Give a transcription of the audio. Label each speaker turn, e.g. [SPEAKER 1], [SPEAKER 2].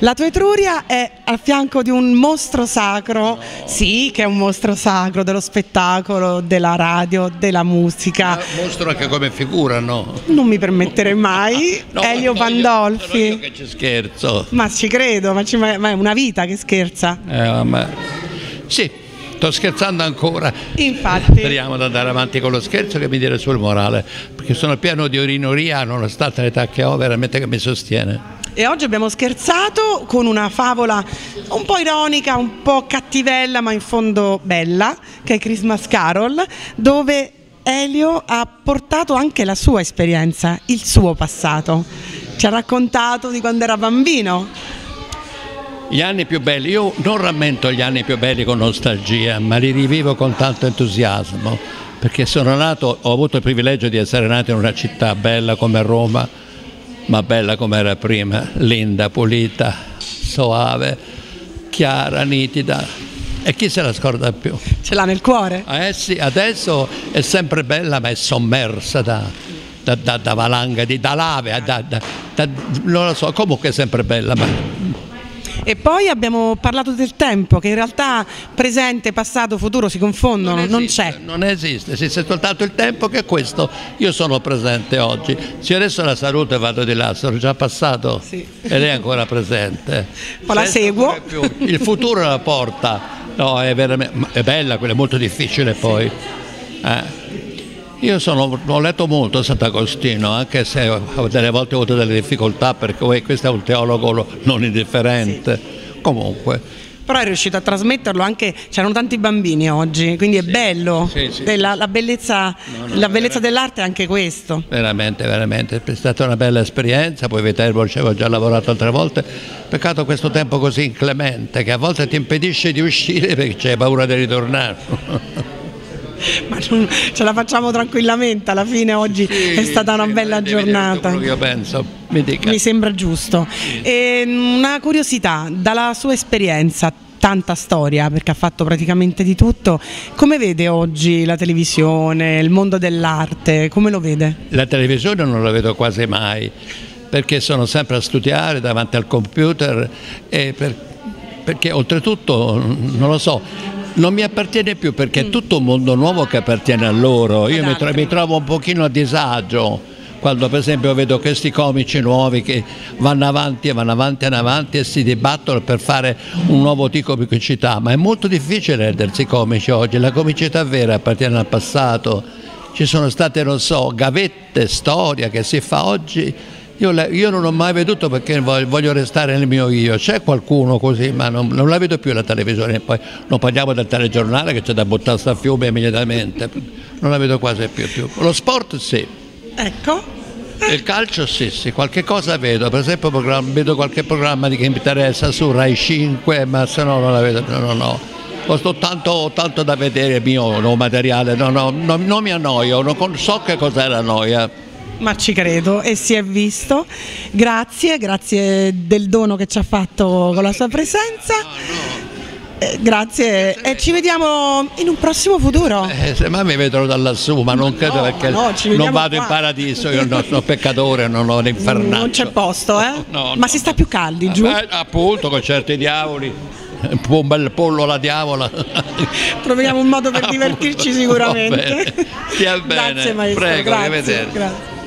[SPEAKER 1] La tua Etruria è a fianco di un mostro sacro, sì che è un mostro sacro dello spettacolo, della radio, della musica.
[SPEAKER 2] Ma mostro anche come figura, no?
[SPEAKER 1] Non mi permetterei mai,
[SPEAKER 2] No,
[SPEAKER 1] Elio
[SPEAKER 2] ma sono io-
[SPEAKER 1] Pandolfi.
[SPEAKER 2] che ci scherzo.
[SPEAKER 1] Ma ci credo, ma, ci- ma è una vita che scherza.
[SPEAKER 2] Eh, ma... Sì, sto scherzando ancora.
[SPEAKER 1] Infatti.
[SPEAKER 2] Speriamo di andare avanti con lo scherzo che mi dire sul morale, perché sono pieno di urinoria nonostante l'età che ho, veramente che mi sostiene.
[SPEAKER 1] E oggi abbiamo scherzato con una favola un po' ironica, un po' cattivella, ma in fondo bella, che è Christmas Carol, dove Elio ha portato anche la sua esperienza, il suo passato. Ci ha raccontato di quando era bambino.
[SPEAKER 2] Gli anni più belli, io non rammento gli anni più belli con nostalgia, ma li rivivo con tanto entusiasmo, perché sono nato, ho avuto il privilegio di essere nato in una città bella come Roma, ma bella come era prima, linda, pulita, soave, chiara, nitida. E chi se la scorda più?
[SPEAKER 1] Ce l'ha nel cuore.
[SPEAKER 2] Eh sì, adesso è sempre bella, ma è sommersa da, da, da, da valanga, di, da lave, da, da- da- non lo so, comunque è sempre bella, ma
[SPEAKER 1] E poi abbiamo parlato del tempo, che in realtà presente, passato, futuro si confondono, non, c'è.
[SPEAKER 2] Non esiste, esiste soltanto il tempo che è questo. Io sono presente oggi. Se io adesso la saluto e vado di là, sono già passato
[SPEAKER 1] Sì.
[SPEAKER 2] e lei è ancora presente.
[SPEAKER 1] Poi la seguo.
[SPEAKER 2] Il futuro la porta. No, è, è bella, quella è molto difficile poi. Eh. Io sono- ho letto molto Sant'Agostino, anche se delle volte ho avuto delle difficoltà perché questo è un teologo lo- non indifferente. Comunque,
[SPEAKER 1] Però è riuscito a trasmetterlo anche, c'erano tanti bambini oggi, quindi è bello.
[SPEAKER 2] Sì, sì,
[SPEAKER 1] Della- la bellezza,
[SPEAKER 2] No, no,
[SPEAKER 1] la bellezza dell'arte è anche questo.
[SPEAKER 2] Veramente, veramente, è stata una bella esperienza, poi Viterbo ci avevo già lavorato altre volte, peccato questo tempo così inclemente che a volte ti impedisce di uscire perché c'hai paura di ritornare.
[SPEAKER 1] Ma non- ce la facciamo tranquillamente, alla fine oggi è stata una
[SPEAKER 2] Sì,
[SPEAKER 1] bella giornata.
[SPEAKER 2] Io penso, mi dica.
[SPEAKER 1] Mi sembra giusto. E, mm, una curiosità, dalla sua esperienza, tanta storia perché ha fatto praticamente di tutto, come vede oggi la televisione, il mondo dell'arte, come lo vede?
[SPEAKER 2] La televisione non la vedo quasi mai perché sono sempre a studiare davanti al computer e per- perché oltretutto, non lo so, non mi appartiene più perché è tutto un mondo nuovo che appartiene a loro. Io mi, tro- mi trovo un pochino a disagio quando per esempio vedo questi comici nuovi che vanno avanti e vanno avanti e avanti e si dibattono per fare un nuovo tipo di comicità, ma è molto difficile rendersi comici oggi, la comicità vera appartiene al passato, ci sono state, non so, gavette, storia che si fa oggi. Io, la- io non ho mai veduto perché voglio, restare nel mio io. C'è qualcuno così, ma non, non la vedo più la televisione. Poi non parliamo del telegiornale che c'è da buttare a fiume immediatamente. Non la vedo quasi più. più. Lo sport sì.
[SPEAKER 1] Ecco,
[SPEAKER 2] Il calcio sì, sì, qualche cosa vedo, per esempio vedo qualche programma di che mi interessa su Rai 5, ma se no non la vedo, no, no, no. Ho tanto, tanto da vedere mio no, materiale, no, no, no, non mi annoio, non so che cos'è la noia.
[SPEAKER 1] Ma ci credo e si è visto. Grazie, grazie del dono che ci ha fatto con la sua presenza. Eh, grazie e ci vediamo in un prossimo futuro.
[SPEAKER 2] Eh, mai mi vedono da lassù, ma non credo
[SPEAKER 1] no,
[SPEAKER 2] perché
[SPEAKER 1] no,
[SPEAKER 2] non vado in
[SPEAKER 1] qua.
[SPEAKER 2] paradiso, io no- sono peccatore, non ho l'infernaggio.
[SPEAKER 1] Non c'è posto, eh?
[SPEAKER 2] No,
[SPEAKER 1] ma si sta più caldi giù.
[SPEAKER 2] Eh, appunto, con certi diavoli, un bel pollo alla diavola.
[SPEAKER 1] Troviamo un modo per divertirci sicuramente.
[SPEAKER 2] Stia bene.
[SPEAKER 1] Grazie maestro,
[SPEAKER 2] Prego,
[SPEAKER 1] grazie,
[SPEAKER 2] arrivederci.
[SPEAKER 1] grazie.